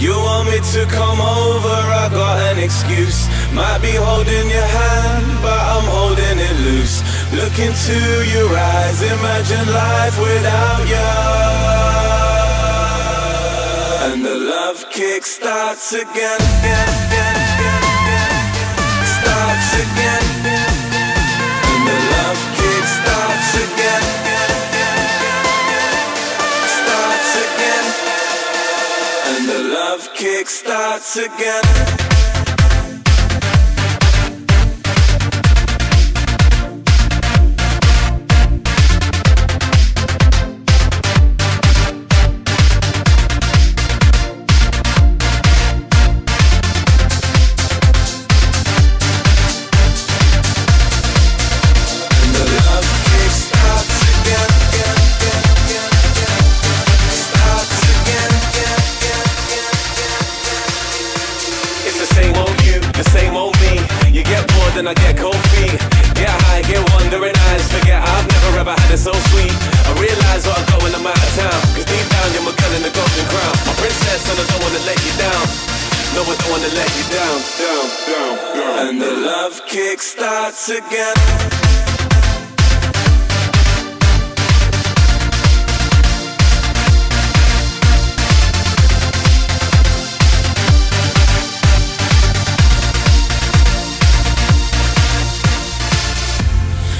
You want me to come over, I got an excuse. Might be holding your hand, but I'm holding it loose. Look into your eyes, imagine life without you. And the love kick starts again, again, again, love kick starts again. Don't wanna let you down, down, down, down. And the love kick starts again.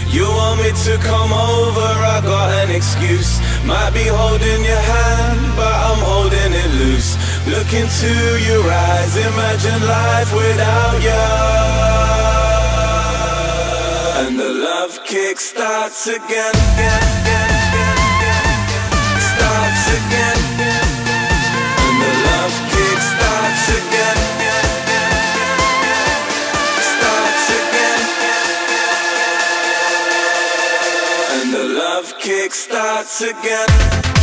You want me to come over, I got an excuse. Might be holding your hand, but I'm holding it loose. Look into your eyes, imagine life without you. And the love kick starts again, again, again, again, again. Starts again. And the love starts again. Starts again. And the love kick starts again.